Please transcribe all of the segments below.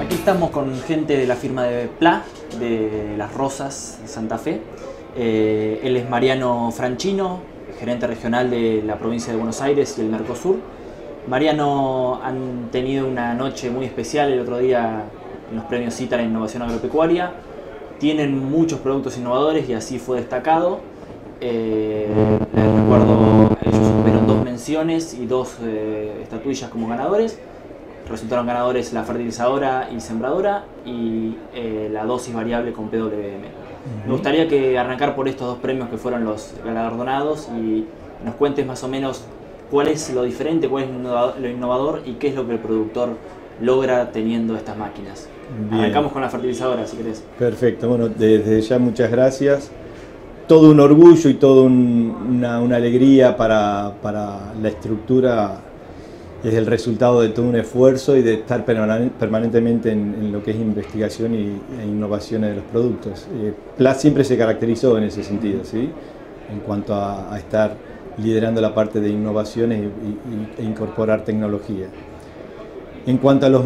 Aquí estamos con gente de la firma de PLA, de Las Rosas Santa Fe. Eh, él es Mariano Franchino, gerente regional de la provincia de Buenos Aires y el Mercosur. Mariano han tenido una noche muy especial el otro día en los premios CITAR en Innovación Agropecuaria. Tienen muchos productos innovadores y así fue destacado. Eh, les recuerdo, ellos tuvieron dos menciones y dos eh, estatuillas como ganadores. Resultaron ganadores la fertilizadora y sembradora y eh, la dosis variable con PWM. Me gustaría que arrancar por estos dos premios que fueron los galardonados y nos cuentes más o menos cuál es lo diferente, cuál es lo innovador y qué es lo que el productor logra teniendo estas máquinas. Arrancamos con la fertilizadora, si querés. Perfecto, bueno, desde ya muchas gracias. Todo un orgullo y toda una, alegría para, para la estructura es el resultado de todo un esfuerzo y de estar permanentemente en, lo que es investigación y, e innovación de los productos. Eh, PLAS siempre se caracterizó en ese sentido, ¿sí? en cuanto a, estar liderando la parte de innovaciones e incorporar tecnología. En cuanto a los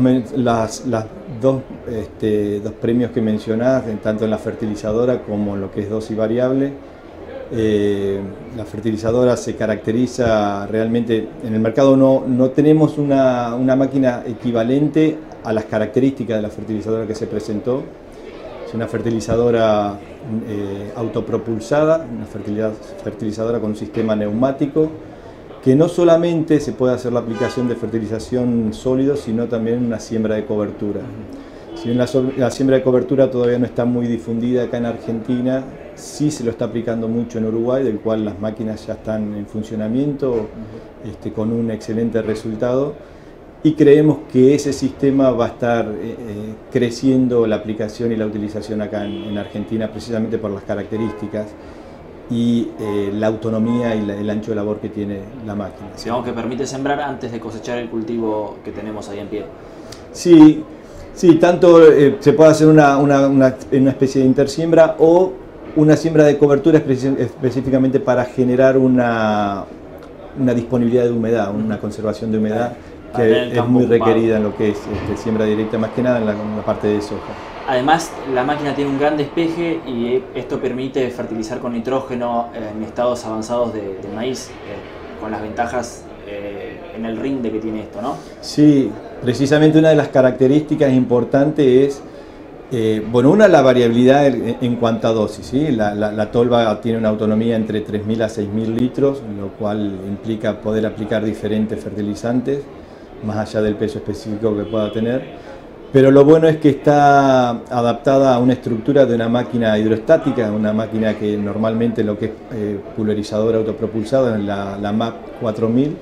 este, dos premios que mencionás, tanto en la fertilizadora como en lo que es dosis variable, eh, la fertilizadora se caracteriza realmente, en el mercado no, no tenemos una, una, máquina equivalente a las características de la fertilizadora que se presentó. Es una fertilizadora eh, autopropulsada, una fertilizadora con un sistema neumático, que no solamente se puede hacer la aplicación de fertilización sólido, sino también una siembra de cobertura. Si bien la, siembra de cobertura todavía no está muy difundida acá en Argentina, sí se lo está aplicando mucho en Uruguay, del cual las máquinas ya están en funcionamiento este, con un excelente resultado. Y creemos que ese sistema va a estar eh, eh, creciendo la aplicación y la utilización acá en, Argentina precisamente por las características y eh, la autonomía y el ancho de labor que tiene la máquina. Digamos que permite sembrar antes de cosechar el cultivo que tenemos ahí en pie. Sí, Sí, tanto eh, se puede hacer una, una, especie de intersiembra o una siembra de cobertura específicamente para generar una, una disponibilidad de humedad, una conservación de humedad que es muy requerida en lo que es este, siembra directa, más que nada en la, parte de soja. Además, la máquina tiene un gran despeje y esto permite fertilizar con nitrógeno en estados avanzados de, maíz, eh, con las ventajas eh, en el rinde que tiene esto, ¿no? Sí, precisamente una de las características importantes es, eh, bueno, una la variabilidad en, cuanto a dosis, ¿sí? La, tolva tiene una autonomía entre 3.000 a 6.000 litros, lo cual implica poder aplicar diferentes fertilizantes, más allá del peso específico que pueda tener. Pero lo bueno es que está adaptada a una estructura de una máquina hidrostática, una máquina que normalmente lo que es eh, pulverizadora la, la MAP 4000,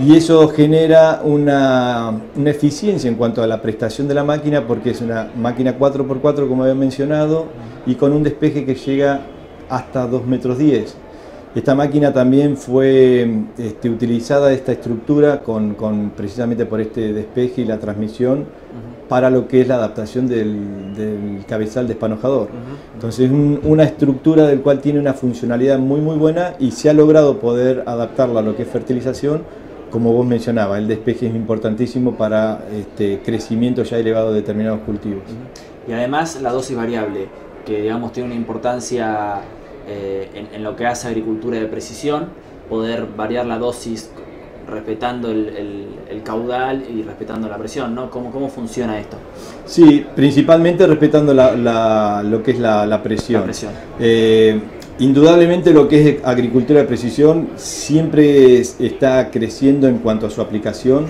y eso genera una, eficiencia en cuanto a la prestación de la máquina porque es una máquina 4x4 como había mencionado y con un despeje que llega hasta 2 metros 10. Esta máquina también fue este, utilizada, esta estructura, con, precisamente por este despeje y la transmisión para lo que es la adaptación del, cabezal despanojador. Entonces es una estructura del cual tiene una funcionalidad muy muy buena y se ha logrado poder adaptarla a lo que es fertilización como vos mencionabas, el despeje es importantísimo para este crecimiento ya elevado de determinados cultivos. Y además la dosis variable, que digamos tiene una importancia eh, en, lo que hace agricultura de precisión, poder variar la dosis respetando el, caudal y respetando la presión, ¿no? ¿Cómo, cómo funciona esto? Sí, principalmente respetando lo que es la, presión. La presión. Eh, Indudablemente lo que es agricultura de precisión siempre está creciendo en cuanto a su aplicación.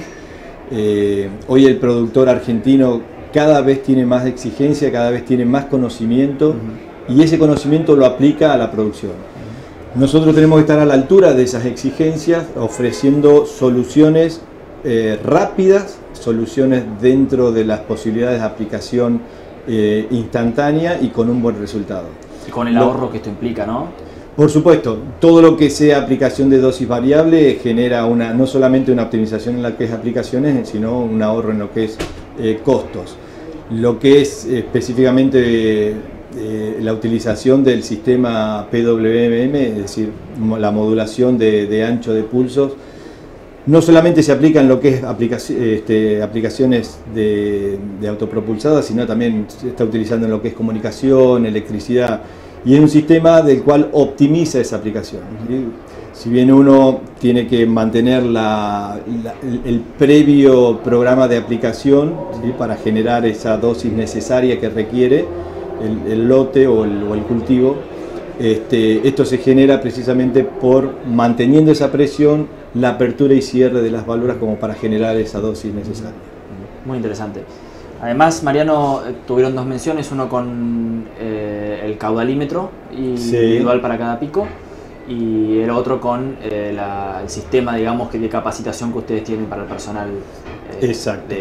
Eh, hoy el productor argentino cada vez tiene más exigencia, cada vez tiene más conocimiento y ese conocimiento lo aplica a la producción. Nosotros tenemos que estar a la altura de esas exigencias ofreciendo soluciones eh, rápidas, soluciones dentro de las posibilidades de aplicación eh, instantánea y con un buen resultado. Y con el ahorro que esto implica, ¿no? Por supuesto, todo lo que sea aplicación de dosis variable genera una, no solamente una optimización en la que es aplicaciones, sino un ahorro en lo que es eh, costos. Lo que es específicamente eh, la utilización del sistema PWM, es decir, la modulación de, ancho de pulsos, no solamente se aplica en lo que es este, aplicaciones de, autopropulsadas, sino también se está utilizando en lo que es comunicación, electricidad, y es un sistema del cual optimiza esa aplicación. Si bien uno tiene que mantener el, previo programa de aplicación para generar esa dosis necesaria que requiere el, lote o el, cultivo, este, esto se genera precisamente por manteniendo esa presión la apertura y cierre de las válvulas como para generar esa dosis necesaria. Muy interesante. Además, Mariano, eh, tuvieron dos menciones, uno con eh, el caudalímetro individual para cada pico y el otro con eh, el sistema, digamos, de capacitación que ustedes tienen para el personal, Exacto.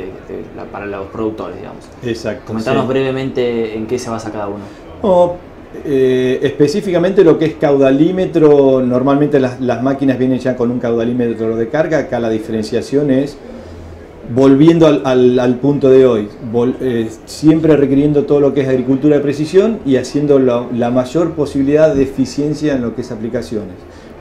para los productores, digamos. Exacto. Comentanos brevemente en qué se basa cada uno. Oh, eh, específicamente lo que es caudalímetro, normalmente las, máquinas vienen ya con un caudalímetro de carga, acá la diferenciación es, volviendo al, punto de hoy, eh, siempre requiriendo todo lo que es agricultura de precisión y haciendo la mayor posibilidad de eficiencia en lo que es aplicaciones.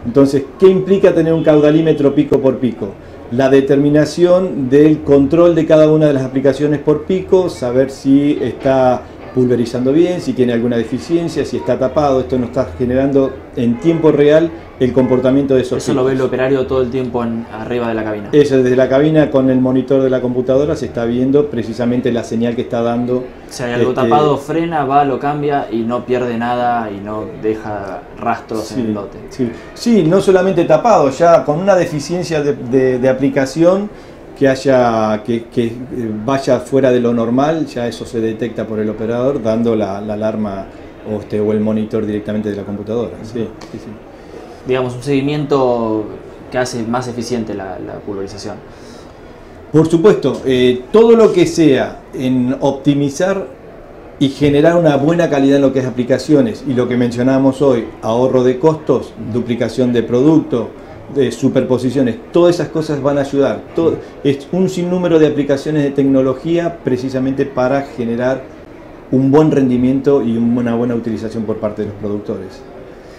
Entonces, ¿qué implica tener un caudalímetro pico por pico? La determinación del control de cada una de las aplicaciones por pico, saber si está pulverizando bien, si tiene alguna deficiencia, si está tapado, esto no está generando en tiempo real el comportamiento de esos Eso lo ve el operario todo el tiempo en, arriba de la cabina. Eso desde la cabina con el monitor de la computadora se está viendo precisamente la señal que está dando. Si hay algo este, tapado, frena, va, lo cambia y no pierde nada y no deja rastros en el lote. Sí. sí, no solamente tapado, ya con una deficiencia de aplicación que haya que, eh, vaya fuera de lo normal, ya eso se detecta por el operador dando la, alarma o, este, o el monitor directamente de la computadora. Sí, Digamos, un seguimiento que hace más eficiente la, pulverización. Por supuesto, eh, todo lo que sea en optimizar y generar una buena calidad en lo que es aplicaciones y lo que mencionábamos hoy, ahorro de costos, duplicación de producto, de superposiciones, todas esas cosas van a ayudar. Todo, es un sinnúmero de aplicaciones de tecnología precisamente para generar un buen rendimiento y una buena utilización por parte de los productores.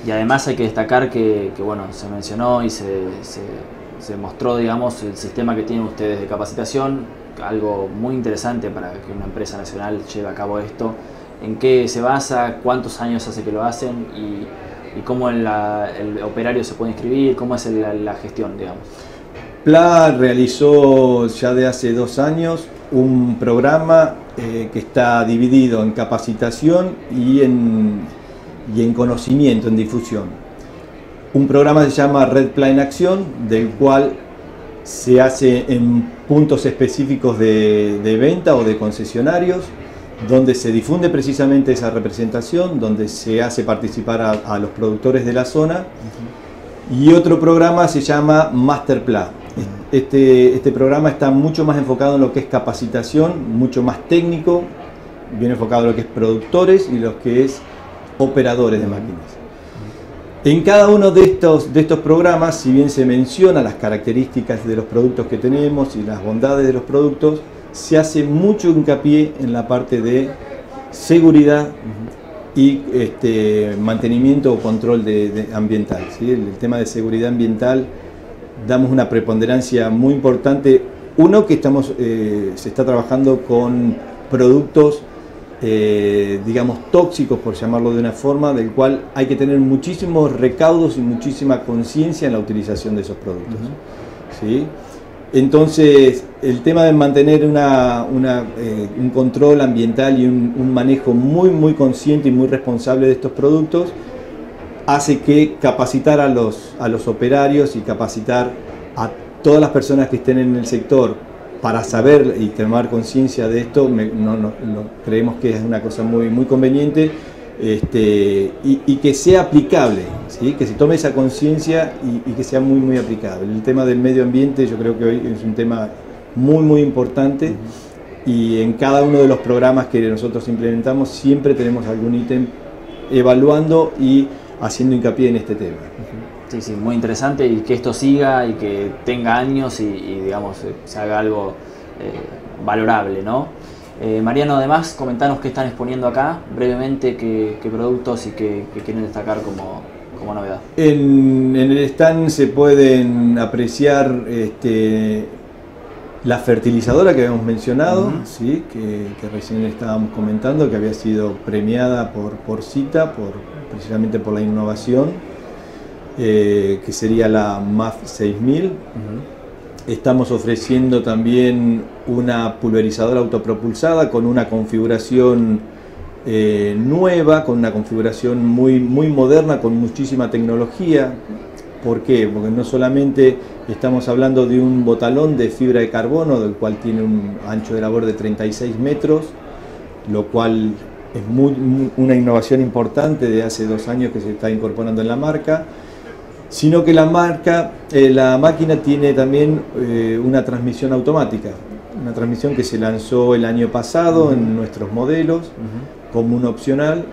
Y además hay que destacar que, bueno, se mencionó y se, se, mostró, digamos, el sistema que tienen ustedes de capacitación, algo muy interesante para que una empresa nacional lleve a cabo esto. ¿En qué se basa? ¿Cuántos años hace que lo hacen? Y y cómo el, operario se puede inscribir, cómo es la, gestión, digamos. PLA realizó ya de hace dos años un programa eh, que está dividido en capacitación y en, y en conocimiento, en difusión. Un programa se llama Red Plan Acción, del cual se hace en puntos específicos de venta o de concesionarios, donde se difunde precisamente esa representación, donde se hace participar a, los productores de la zona. Y otro programa se llama Masterplan. Este, este programa está mucho más enfocado en lo que es capacitación, mucho más técnico, bien enfocado en lo que es productores y lo que es operadores de máquinas. En cada uno de estos, de estos programas, si bien se menciona las características de los productos que tenemos y las bondades de los productos, se hace mucho hincapié en la parte de seguridad y este, mantenimiento o control de, ambiental. El, tema de seguridad ambiental damos una preponderancia muy importante. Uno que estamos, eh, se está trabajando con productos, eh, digamos, tóxicos, por llamarlo de una forma, del cual hay que tener muchísimos recaudos y muchísima conciencia en la utilización de esos productos. ¿sí? Entonces, el tema de mantener eh, un control ambiental y un, manejo muy, muy consciente y muy responsable de estos productos hace que capacitar a los, a los operarios y capacitar a todas las personas que estén en el sector para saber y tomar conciencia de esto, creemos que es una cosa muy, muy conveniente este, y, que sea aplicable, ¿sí? que se tome esa conciencia y, que sea muy, muy aplicable. El tema del medio ambiente yo creo que hoy es un tema muy, muy importante y en cada uno de los programas que nosotros implementamos siempre tenemos algún ítem evaluando y haciendo hincapié en este tema. Sí, sí, muy interesante y que esto siga y que tenga años y, digamos, se haga algo eh, valorable, ¿no? Eh, Mariano, además, comentanos qué están exponiendo acá, brevemente, qué, productos y qué, quieren destacar como, como novedad? En, el stand se pueden apreciar este, la fertilizadora que habíamos mencionado, ¿sí? que, recién estábamos comentando, que había sido premiada por, por CITA, por, precisamente por la innovación, eh, que sería la MAF 6000. Estamos ofreciendo también una pulverizadora autopropulsada con una configuración eh, nueva, con una configuración muy, muy moderna, con muchísima tecnología. ¿Por qué? Porque no solamente estamos hablando de un botalón de fibra de carbono, del cual tiene un ancho de labor de 36 metros, lo cual es una innovación importante de hace dos años que se está incorporando en la marca, sino que la marca, eh, la máquina tiene también eh, una transmisión automática, una transmisión que se lanzó el año pasado en nuestros modelos como un opcional,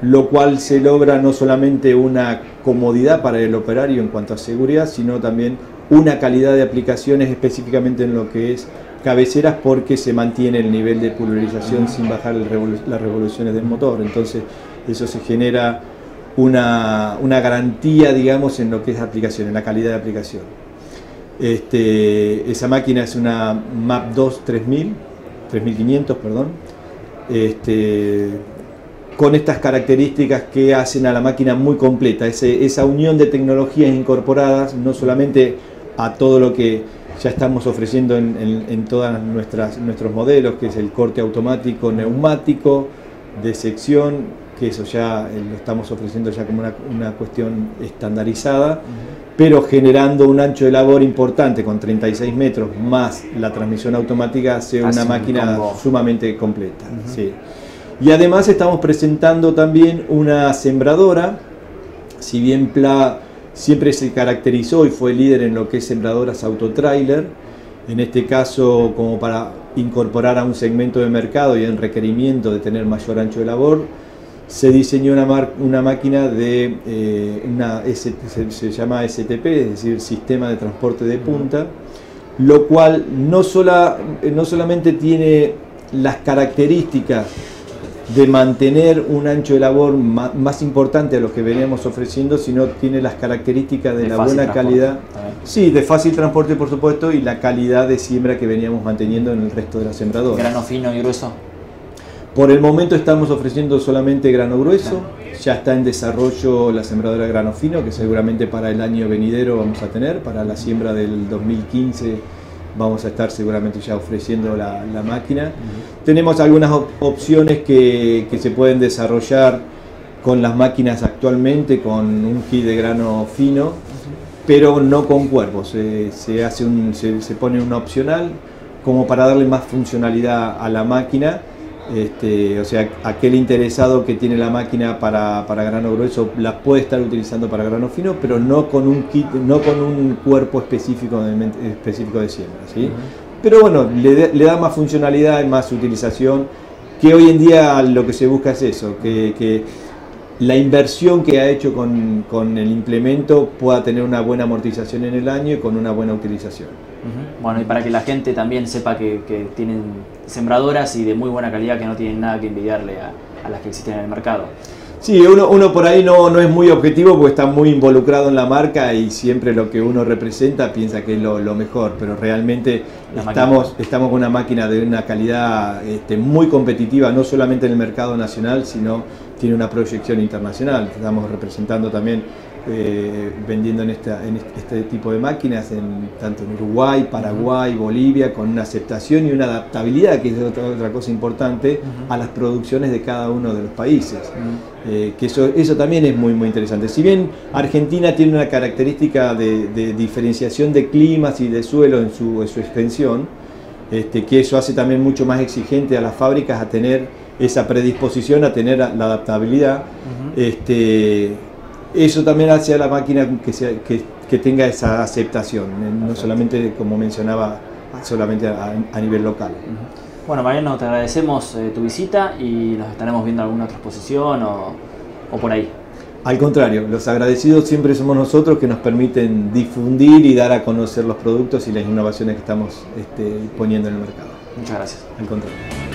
lo cual se logra no solamente una comodidad para el operario en cuanto a seguridad, sino también una calidad de aplicaciones específicamente en lo que es cabeceras porque se mantiene el nivel de pulverización sin bajar las revoluciones del motor. Entonces eso se genera una, garantía, digamos, en lo que es aplicación, en la calidad de aplicación. Este, esa máquina es una MAP 2 3000, 3500, perdón, este, con estas características que hacen a la máquina muy completa, esa unión de tecnologías incorporadas, no solamente a todo lo que ya estamos ofreciendo en, en, todos nuestros modelos, que es el corte automático neumático, de sección, que eso ya eh, lo estamos ofreciendo ya como una, cuestión estandarizada, pero generando un ancho de labor importante con 36 metros más la transmisión automática hace una máquina sumamente completa. Y además estamos presentando también una sembradora, si bien PLA siempre se caracterizó y fue líder en lo que es sembradoras autotrailer, en este caso como para incorporar a un segmento de mercado y en requerimiento de tener mayor ancho de labor, se diseñó una, una máquina de eh, una se, llama STP, es decir, Sistema de Transporte de Punta, lo cual no, sola, no solamente tiene las características de mantener un ancho de labor más, importante a lo que veníamos ofreciendo, sino tiene las características de, la buena calidad, sí, de fácil transporte por supuesto, y la calidad de siembra que veníamos manteniendo en el resto de la sembradora. Grano fino y grueso. Por el momento estamos ofreciendo solamente grano grueso, ya está en desarrollo la sembradora de grano fino, que seguramente para el año venidero vamos a tener, para la siembra del 2015 vamos a estar seguramente ya ofreciendo la, máquina. Tenemos algunas opciones que, se pueden desarrollar con las máquinas actualmente, con un kit de grano fino, pero no con cuerpos, se, hace un, se, se pone un opcional como para darle más funcionalidad a la máquina este, o sea, aquel interesado que tiene la máquina para, grano grueso la puede estar utilizando para grano fino, pero no con un kit, no con un cuerpo específico de, específico de siembra. ¿sí? Pero bueno, le, da más funcionalidad y más utilización, que hoy en día lo que se busca es eso, que, la inversión que ha hecho con, con el implemento pueda tener una buena amortización en el año y con una buena utilización. Bueno, y para que la gente también sepa que, tienen sembradoras y de muy buena calidad que no tienen nada que envidiarle a, las que existen en el mercado. Sí, uno, uno por ahí no, no, es muy objetivo porque está muy involucrado en la marca y siempre lo que uno representa piensa que es lo, mejor, pero realmente estamos, estamos con una máquina de una calidad este, muy competitiva, no solamente en el mercado nacional, sino tiene una proyección internacional. Estamos representando también eh, vendiendo en, esta, en este tipo de máquinas, en, tanto en Uruguay, Paraguay, Bolivia, con una aceptación y una adaptabilidad, que es otra, cosa importante, a las producciones de cada uno de los países. Eh, que eso, eso también es muy, muy interesante. Si bien Argentina tiene una característica de, diferenciación de climas y de suelo en su, su extensión, este, que eso hace también mucho más exigente a las fábricas a tener esa predisposición a tener la adaptabilidad. este, eso también hace a la máquina que, que, tenga esa aceptación, eh, no solamente, como mencionaba, solamente a, nivel local. Bueno, Mariano, te agradecemos eh, tu visita y nos estaremos viendo en alguna otra exposición o, o, por ahí. Al contrario, los agradecidos siempre somos nosotros que nos permiten difundir y dar a conocer los productos y las innovaciones que estamos este, poniendo en el mercado. Muchas gracias. Al contrario.